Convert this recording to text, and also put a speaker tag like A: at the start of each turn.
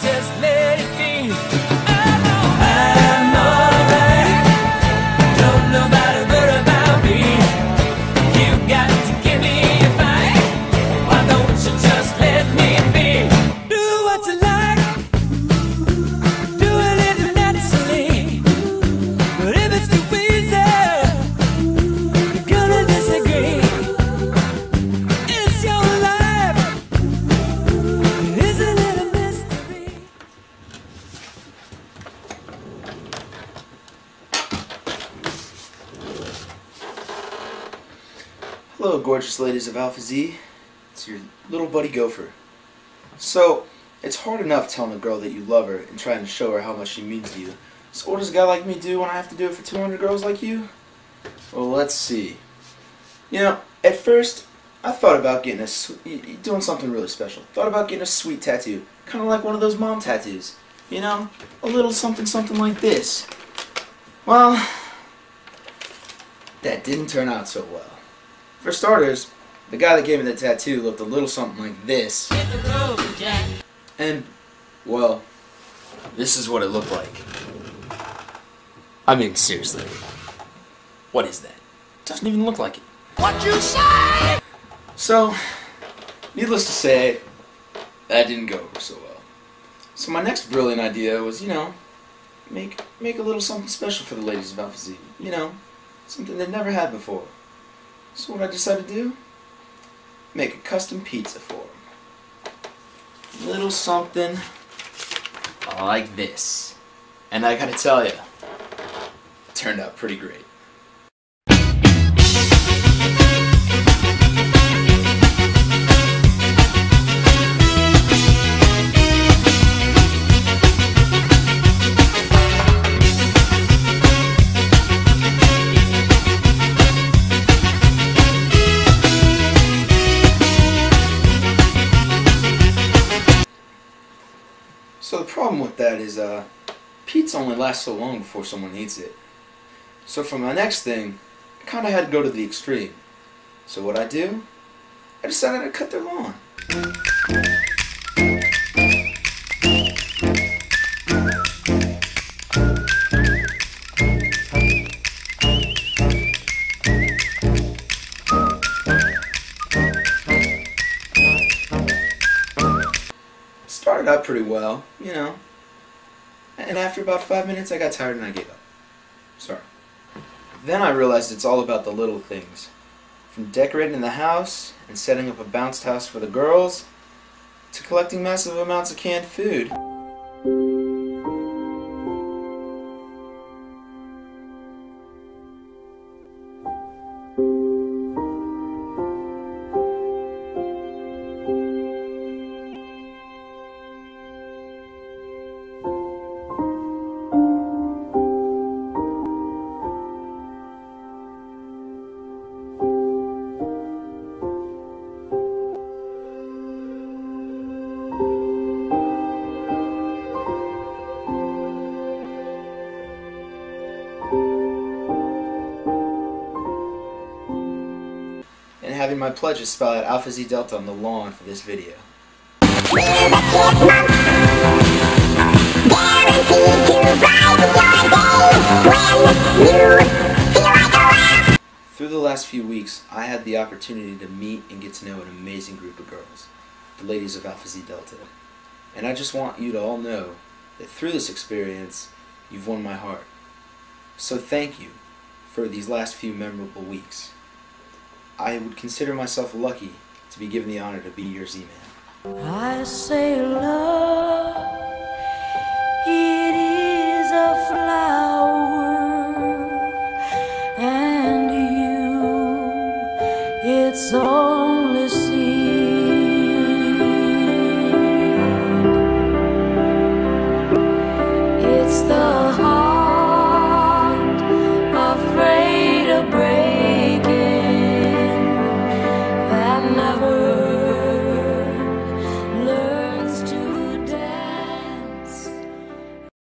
A: just live. Hello, gorgeous ladies of Alpha Xi. It's your little buddy Gopher. So, it's hard enough telling a girl that you love her and trying to show her how much she means to you. So what does a guy like me do when I have to do it for 200 girls like you? Well, let's see. You know, at first, I thought about getting a doing something really special. Thought about getting a sweet tattoo, kind of like one of those mom tattoos. You know, a little something something like this. Well, that didn't turn out so well. For starters, the guy that gave me the tattoo looked a little something like this. And, well, this is what it looked like. I mean, seriously. What is that? Doesn't even look like it.
B: What you say?
A: So, needless to say, that didn't go over so well. So my next brilliant idea was, you know, make make a little something special for the ladies of Alpha Xi. You know, something they've never had before. So what I decided to do? Make a custom pizza for them. Little something like this. And I gotta tell you, turned out pretty great. Problem with that is, uh, pizza only lasts so long before someone eats it. So for my next thing, I kind of had to go to the extreme. So what I do? I decided to cut their lawn. Pretty well, you know. And after about five minutes, I got tired and I gave up. Sorry. Then I realized it's all about the little things. From decorating the house and setting up a bounced house for the girls, to collecting massive amounts of canned food. Having my pledges spell out Alpha Xi Delta on the lawn for this video. Through the last few weeks, I had the opportunity to meet and get to know an amazing group of girls, the ladies of Alpha Xi Delta. And I just want you to all know that through this experience, you've won my heart. So thank you for these last few memorable weeks. I would consider myself lucky to be given the honor to be your Xi-Man.
B: I say love